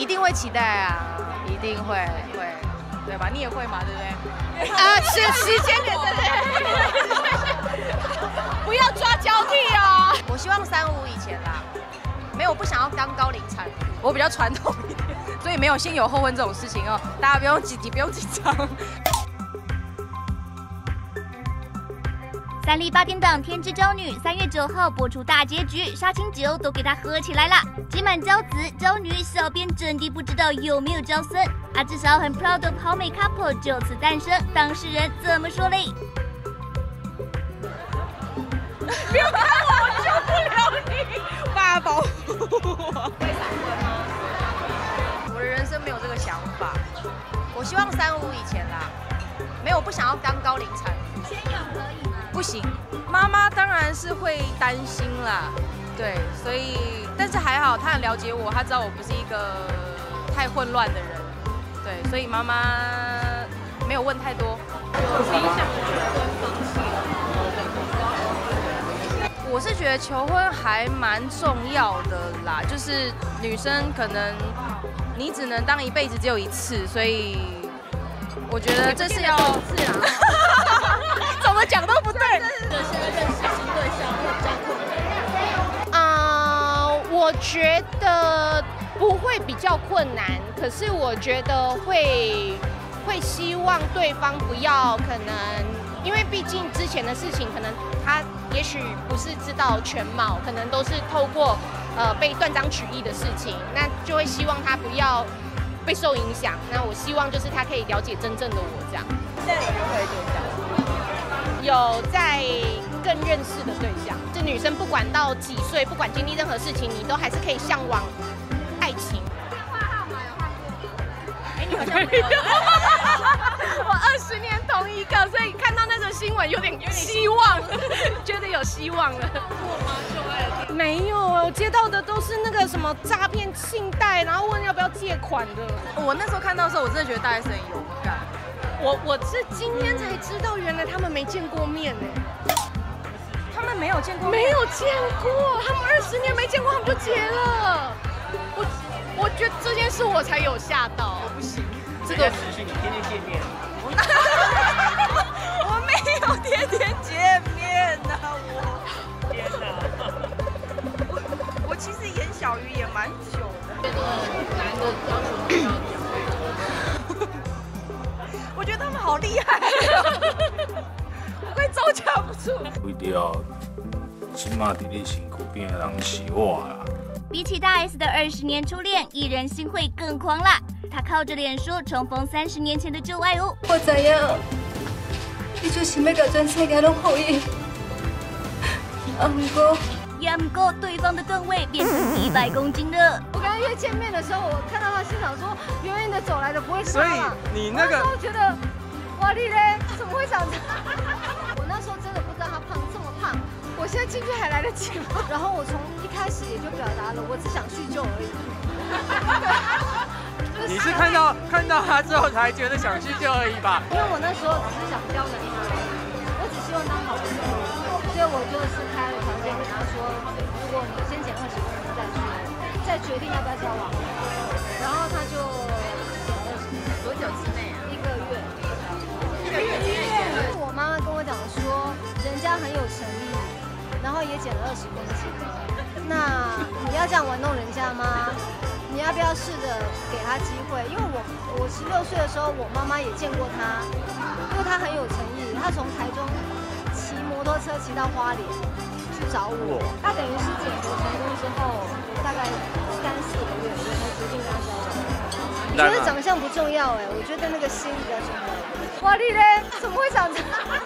一定会期待啊，一定会会，对吧？你也会嘛，对不对？啊，时时间点对对 不要抓交替哦。我希望三五以前啦，没有，我不想要当高龄产妇，我比较传统一点，所以没有先有后婚这种事情哦，大家不用紧急，不用紧张。三立八点档《天之娇女》三月九号播出大结局，杀青酒都给她喝起来了。挤满娇子、娇女，小编真的不知道有没有娇孙啊，至少很 proud of 好美 couple 就此诞生。当事人怎么说嘞？不要看我，我救不了你，爸保护我。会闪婚吗？我的人生没有这个想法，我希望三五以前啦，没有，我不想要当高龄产妇。先有可以吗？不行，妈妈当然是会担心啦，对，所以但是还好，她很了解我，她知道我不是一个太混乱的人，对，所以妈妈没有问太多。我是觉得求婚还蛮重要的啦，就是女生可能你只能当一辈子只有一次，所以我觉得这是要。怎么讲都不对。现在认识新对象会比较困难。啊、我觉得不会比较困难，可是我觉得会会希望对方不要可能，因为毕竟之前的事情，可能他也许不是知道全貌，可能都是透过呃被断章取义的事情，那就会希望他不要被受影响。那我希望就是他可以了解真正的我这样。现在有约会对象？有在更认识的对象，这女生不管到几岁，不管经历任何事情，你都还是可以向往爱情。电话号码有换过吗？哎，你好像没有。我二十年新闻有点希望，觉得有希望了。没有，我接到的都是那个什么诈骗信贷，然后问要不要借款的。我那时候看到的时候，我真的觉得大 S 很勇敢。我我是今天才知道，原来他们没见过面呢。他们没有见过，没有见过，他们二十年没见过，他们就结了。我我觉得这件事我才有吓到，我不行，这个持续你天天见面，我 天天见面呐、我天哪！我其实演小鱼也蛮久的。我觉得他们好厉害，我快招架不住。为了即马伫你身躯边的人是我啦。比起大 S 的二十年初恋，艺人心会更狂啦。他靠着脸书重逢三十年前的旧爱哦。我知影，你就是要甲全世界拢互伊。啊，毋过也不过对方的吨位变成一百公斤了。我跟他约见面的时候，我看到他心想说，远远的走来的不会是所以？你那我那时个候觉得，哇你嘞，怎么会长这样？我那时候真的不知道他胖这么胖，我现在进去还来得及吗？然后我从一开始也就表达了，我只想叙旧而已。是看到看到他之后才觉得想去救而已吧？因为我那时候只是想刁难他，我只希望当好朋友，所以我就是开了条件给他说，如果你先减二十公斤再说，再决定要不要交往。然后他就减二十，多久之内啊？一个月。一个月之内我妈妈跟我讲说，人家很有诚意，然后也减了二十公斤，那你要这样玩弄人家吗？你要不要试着给他机会？因为我我十六岁的时候，我妈妈也见过他，因为他很有诚意，他从台中骑摩托车骑到花莲去找我，他等于是减肥成功之后，大概三四个月，我才决定跟他交往。我觉得长相不重要哎，我觉得那个心比较重要。哇，丽嘞，怎么会长这样？